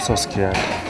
So scared.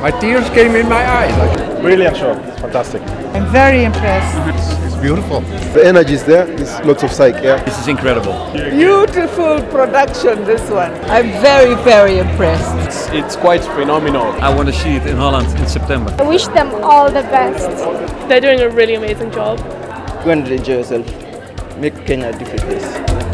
My tears came in my eyes. Brilliant show. It's fantastic. I'm very impressed. It's beautiful. The energy is there. There's lots of psych. Yeah. This is incredible. Beautiful production, this one. I'm very, very impressed. It's, it's quite phenomenal. I want to see it in Holland in September. I wish them all the best. They're doing a really amazing job. Go and enjoy yourself. Make Kenya a different place.